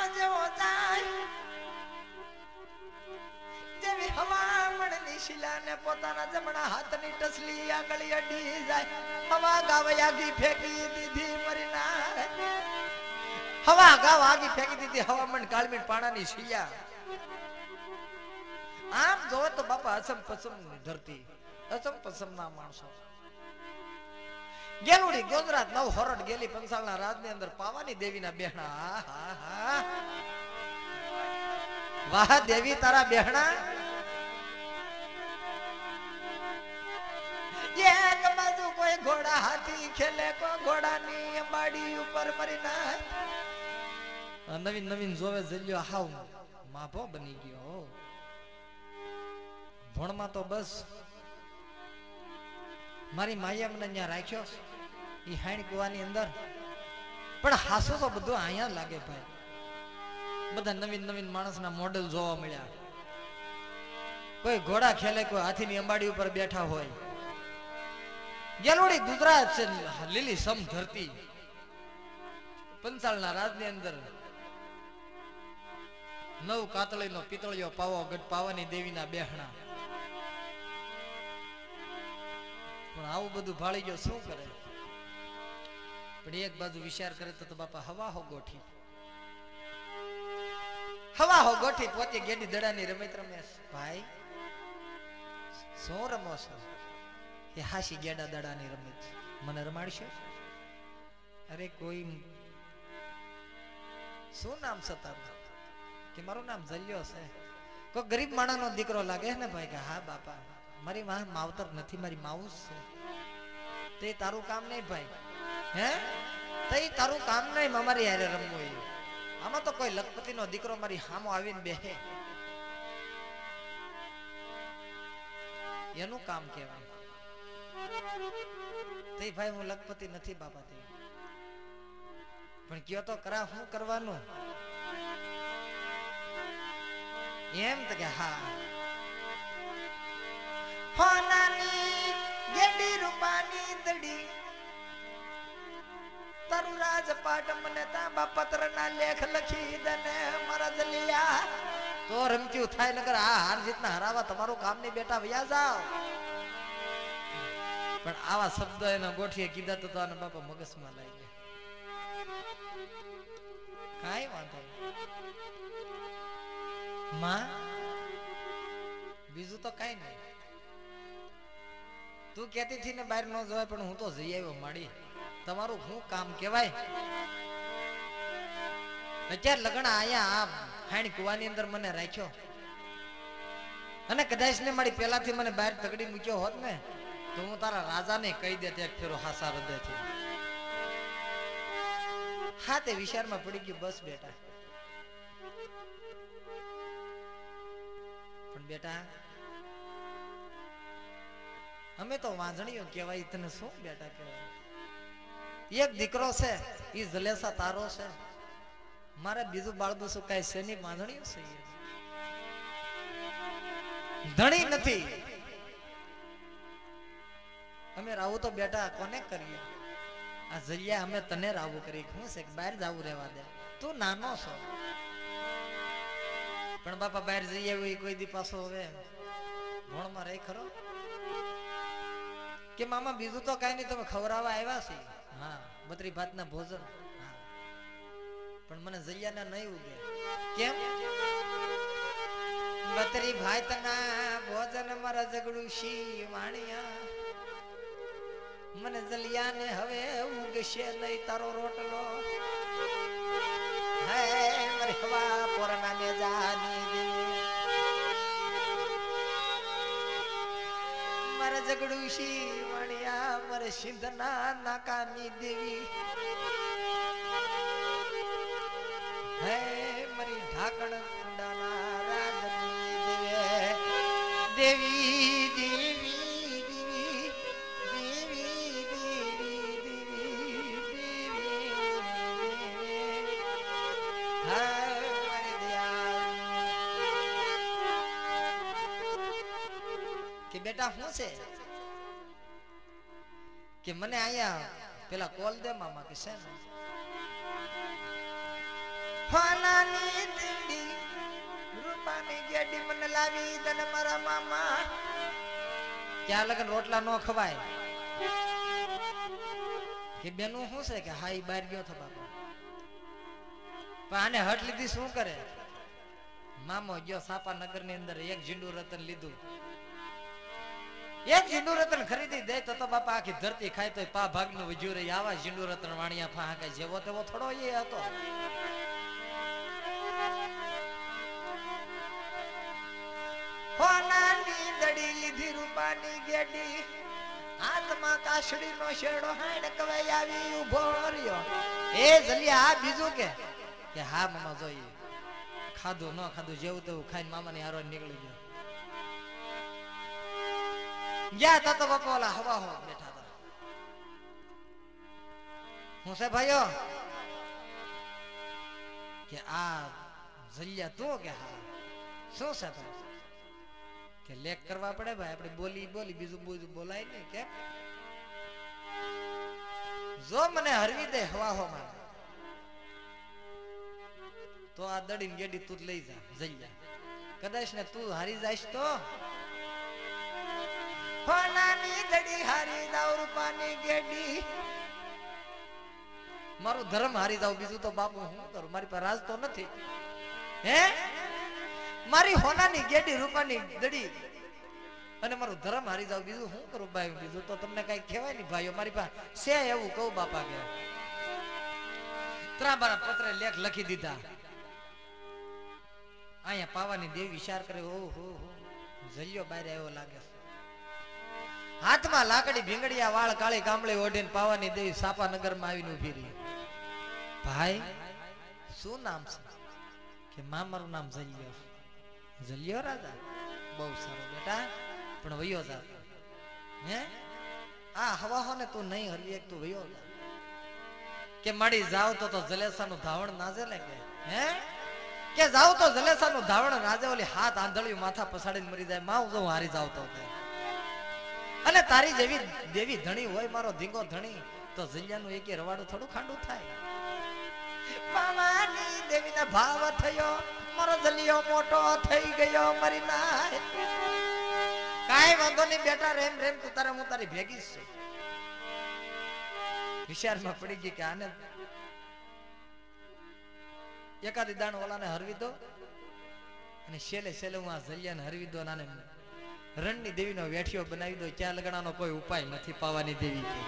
Speaker 1: ને પોતાના જમણા ગાવયાગી ફેંકી દીધી મરી ના હવા ગાવ આગી ફેંકી દીધી ની ના બેહણા. વાહ દેવી તારા બેહણા. નવીન નવીન જોવે જલ્યો હાવ માભો બની ગયો ભણમાં તો બસ. મારી માયા મને ત્યાં રાખ્યો એ હાણ કુવાની અંદર. પણ હાસો તો બધું અહીંયા લાગે ભાઈ. બધા નવીન નવીન માણસના મોડેલ જોવા મળ્યા. કોઈ ઘોડા ખેલે, કોઈ હાથીની અંબાડી ઉપર બેઠા હોય. ગેલોડી ગુજરાત છે, લીલી સમ ધરતી. પંચાળના રાજની અંદર નવ કાતળીનો પિતળિયો પાવો ગઢ પાવાની દેવીના બેહણા. પણ આવું બધું ભાળી ગયો, શું કરે? પણ એક બાજુ વિચાર કરે તો બાપા હવા હો ગોઠી. હવા હો ગોઠી પોતે ગેડી દડાની રમત રમેશ ભાઈ, શું રમો છો? એ હાસી ગેડા દડાની રમત મને રમાડશે? અરે કોઈ શું નામ છે કે મારું નામ જલ્યો છે? કોઈ ગરીબ માણાનો દીકરો લાગે ને ભાઈ કે, હા બાપા, મારી માં માવતર નથી, મારી માઉસ છે. તે તારું કામ નહીં ભાઈ. હે? તે તારું કામ નહીં મારી હારે રમવું એ. આમાં તો કોઈ લખપતિનો દીકરો મારી હામો આવીને બેહે. એનું કામ કહેવાય. તે ભાઈ હું લખપતિ નથી બાપા તે પણ કયો તો કરા શું કરવાનું? એમ તો કે હા. ફોનાની ગેડી રૂપાની દડી. તારું રાજપાટ મને તાંબા પત્ર ના લેખ લખી દને મારા દલિયા તો રમક્યું થાય નગર આ હાર જીતના હરાવા તમારું કામ નહીં બેટા વ્યા જાઓ. પણ આવા શબ્દ એના ગોઠીએ કીધા તો આના બાપા મગજમાં લઈ ગયા કાંઈ વાંધો માં, બીજું તો કઈ નહીં. તું કેતી થી ને બહાર ન જવાય, પણ હું તો જઈ આવ્યો માડી. તમારું શું કામ કેવાય અત્યારે લગ્ન આયા આ ખાણી કુવાની અંદર મને રાખ્યો. અને કદાચ ને મારી પેલાથી મને બહાર તગડી મૂક્યો હોત ને તો હું તારા રાજાને કહી દે ત્યાં ફેરો હાસા હૃદયથી હા તે વિચારમાં પડી ગયું બસ બેટા. પણ બેટા, અમે તો વાંજણીઓ કહેવાય, તને શું બેટા કહેવાય? એક દીકરો છે એ જલેસા તારો છે. મારે બીજું બાળબસું કઈ છે નહીં વાંધણીઓ છે ધણી નથી. અમે રાવું તો બેટા કોને કરીએ? આ જઈએ અમે તને રાવું કરી હું છે બહાર જાવું રહેવા દે. તું નાનો છો. પણ બાપા, બહાર જઈએ એ કોઈ દી પાછો હવે. ભણમાં રહી ખરો? કે મામા, બીજું તો કઈ નહીં, તમે ખવડાવવા આવ્યા છે. હા, બત્રી ભાતના ભોજન. પણ મને જલિયાના નહીં ઉગે. કેમ? બત્રી ભાતના ભોજન મારા જગડું શી વાણિયા? મને જલિયાને હવે ઉગશે નહીં તારો રોટલો. હે, મારી હવા પોરના ને જાની દેવી. મારા ઝઘડું શી વાણિયા મારે નાકાની દેવી. હે કે શું છે? કે મને અહીંયા પેલા કોલ દે મામા કે છે બેનું શું છે કે હા ઈ બહાર ગયો થો આને હટ લીધી શું કરે? મામો ગયો સાપા નગરની અંદર એક ઝીંડું રતન લીધું. એક ઝીંડુ રતન ખરીદી દે તો બાપા આખી ધરતી ખાય તો પા ભાગનું વજ્યું રહી. આવા ઝીંડુ રતન વાણિયા ફા જેવો તેવો થોડો એ હતો. રૂપાની ગેડી. હાથમાં કાશડી નો શેડો હાડ કવાઈ આવી ઊભો રહ્યો. એ જલિયા આ બીજું કે? કે જોઈએ. ખાધું, ન ખાધું, જેવું તેવું ખાઈને મામાની હારો નીકળી ગયો. ગયા તા તો ઓલા હવા હો બેઠા હતા હું છે ભાઈઓ કે આ જલ્યા તું કે હા શું છે ભાઈ કે લેખ કરવા પડે ભાઈ આપણે બોલી બોલી બીજું બીજું બોલાય ને કેમ જો મને હરવી દે હવા હો માં તો આ દડીને ગેડી તું લઈ જા જઈ કદાચ ને તું હારી જાઈશ તો મારું ધર્મ હારી જાવ, બીજું તો બાપુ હું કરું? મારી પાસે રાજ તો નથી. હે? મારી હોનાની ગેડી રૂપાની દડી અને મારો ધર્મ હારી જાવ, બીજું હું કરું ભાઈ? બીજું તો તમને કઈ કહેવાય નહીં ભાઈઓ. મારી પાસે છે એવું કહું બાપા કે. ત્રાબાના પત્રે લેખ લખી દીધા. અહીંયા પાવાની દેવી વિચાર કરે, ઓહો, જલ્યો બહાર આવ્યો લાગે છે. હાથમાં લાકડી ભીંગડિયા, વાળ કાળી કામળી ઓઢીને પાવાની દેવી સાપા નગરમાં આવીને ઊભી રહી. ભાઈ, શું નામ છે? કે મા નામ જલિયો. જલિયો રાજા? બહુ સારો બેટા, પણ વયો જા. હે? આ હવા હો ને તું નહીં એક તું વયો જા. કે મળી જાવ તો તો જલેસાનું ધાવણ નાજે ને કે? હે? કે જાવ તો જલેસાનું ધાવણ નાજે ઓલી હાથ આંધળ્યું માથા પસાડીને મરી જાય માં હું હારી જાવ તો કે? અને તારી જેવી દેવી ધણી હોય, મારો ધીંગો ધણી, તો જલિયાનું એકે રવાડું થોડું ખાંડું થાય. મામાની દેવીને ભાવ થયો, મારો જલિયો મોટો થઈ ગયો, મરી નાય. કાઈ વાંધો નહીં બેટા, રેમ રેમ, તું તારે, હું તારી ભેગી છું. વિચારમાં પડી ગઈ કે આને એકાદી દાણ ઓલાને હરવી દો અને છેલ્લે છેલ્લે હું આ જલિયાને હરવી દો અને આને રણની દેવીનો વેઠિયો બનાવી દો ક્યાં લગણાનો કોઈ ઉપાય નથી પાવાની દેવી કે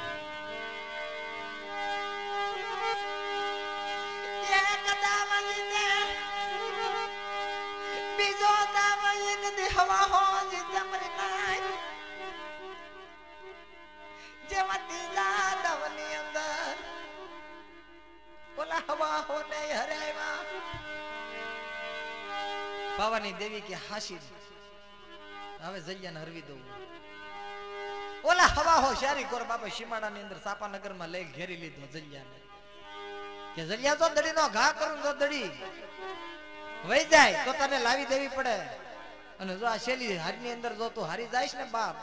Speaker 1: પાવાની દેવી કે હાસી હવે જલિયાને હરવી દઉં. ઓલા હવા હો શારી કોર બાપા સીમાડાની અંદર સાપાનગરમાં લઈ ઘેરી લીધો જલિયાને. કે જલિયા તો દડી નો ઘા કરું તો દડી વહી જાય, તો તને લાવી દેવી પડે. અને જો આ શેલી હારની અંદર જો તું હારી જાઈશ ને બાપ,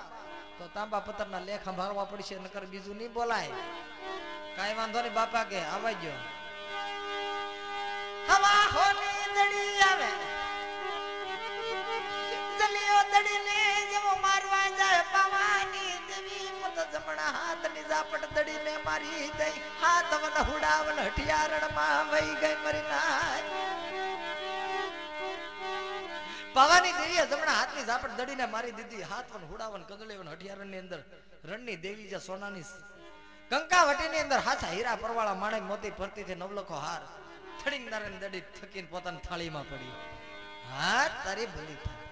Speaker 1: તો તાંબા પથ્થર ના લેખ સંભાળવા પડશે, નકર બીજું નહીં બોલાય. કાંઈ વાંધો નહીં બાપા કે આવા ગયો હવા હોની દડી આવે. જલિયો દડીને જેવો મારવા જાય પાવાની દેવી મત જમણા હાથની ઝાપટ દડીને મારી દઈ હાથ વન હુડાવન હઠિયારણમાં વહી ગઈ મરી નાય. પાવાની દેવીએ જમણા હાથની ઝાપટ દડીને મારી દીધી. હાથ વન હુડાવન કંદળીવન હઠિયારણની અંદર રણની દેવી જે સોનાની કંકાવટીની અંદર હાથા હીરા પરવાળા માણે મોતી ભરતીથી નવલખો હાર. થડીંગનારે દડી થકીને પોતાની થાળીમાં પડી. હા, તારી ભલી થાય.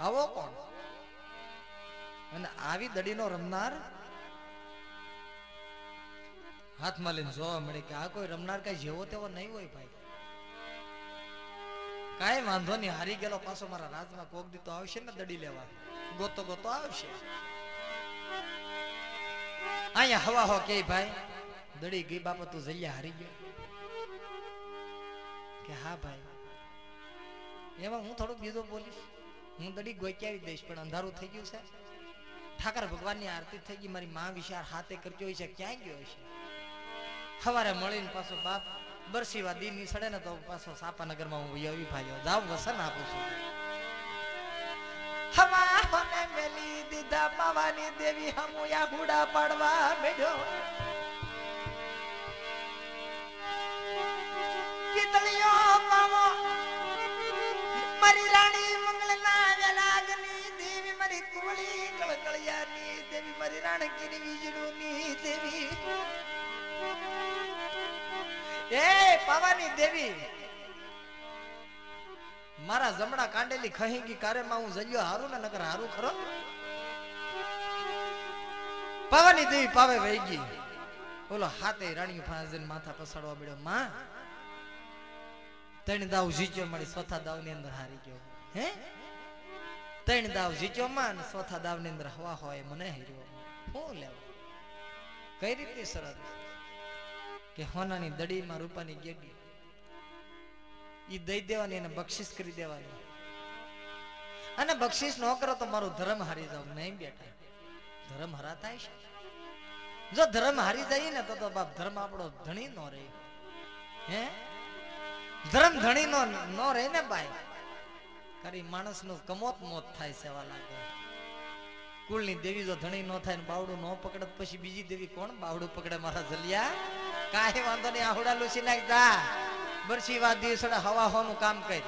Speaker 1: આવો કોણ? અને આવી દડીનો રમનાર? હાથમાં લઈને જોવા મળે કે આ કોઈ રમનાર કઈ જેવો તેવો નહીં હોય ભાઈ. કાંઈ વાંધો નહીં, હારી ગયેલો પાછો મારા રાજમાં કોક દી તો આવશે ને દડી લેવા. ગોતો ગોતો આવશે. અહીંયા હવા હો કે ભાઈ, દડી ગઈ બાપા તું જલ્યા હારી ગયો. કે હા ભાઈ. એમાં હું થોડુંક બીજો બોલીશ? હું દડી ગોચ્યાવી દઈશ, પણ અંધારું થઈ ગયું છે. ઠાકર ભગવાનની આરતી થઈ ગઈ, મારી માં વિશાળ હાથે કરજો છે, ક્યાં ગયો છે સવારે મળીને પાછો બાપ બરસીવા દી ની સડે ને તો પાછો સાપાનગરમાં હું આવી ભાઈઓ જાવ વસન આપું છું. હવા હોને મેલી દીધા, માવાની દેવી હમુયા હુડા પાડવા બેઠો. પિતળિયો પાવો મારી રાણી રાણકીની વીજળુની દેવી. એ પાવાની દેવી. મારા જમણા કાંડેલી ખહીંગી કારેમાં હું જલ્યો હારું ને નકર હારું ખરો? પાવાની દેવી પાવે વહી ગઈ. બોલો હાથે રાણીઓ ફાંસીને માથા પસાડવા મળ્યો માં, ત્રણ દાવ જીચ્યો મારી ચોથા દાવની અંદર હારી ગયો. હે? ત્રણ દાવ જીચ્યો માં અને ચોથા દાવની અંદર હવા હોય, મને હાર્યો. હું લેવા? કઈ રીતે શરત કે હોનાની દડીમાં રૂપાની ગેડી. એ દઈ દેવાની એને બક્ષિસ કરી દેવાની. અને બક્ષિસ ન કરો તો મારું ધર્મ હારી જાવ. નહીં બેટા. ધર્મ હરાતા છે. જો ધર્મ હારી જઈએ ને તો બાપ ધર્મ આપણો ધણી નો રહે. હે? ધર્મ ધણી નો નો રહે ને બાઈ? કરી માણસનું કમોત મોત થાય સેવા લાગે. કુળની દેવી જો ધણી ન થાય બાવડું ન પકડે પછી બીજી દેવી કોણ? બાવડું પકડે મારા જલિયા. કાંઈ વાંધો નહીં, આહુડા લૂસી નાખતા બરસી વાત દિવસડા હવા હોનું કામ કરી.